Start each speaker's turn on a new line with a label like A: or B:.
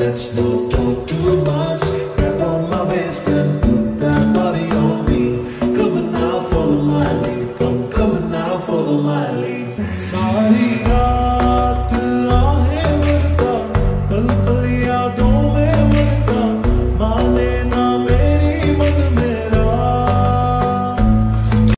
A: let's not talk too much. Grab on my waist and put that body on me. Come on now, follow my lead. Come, come on now, follow my lead. Sorry.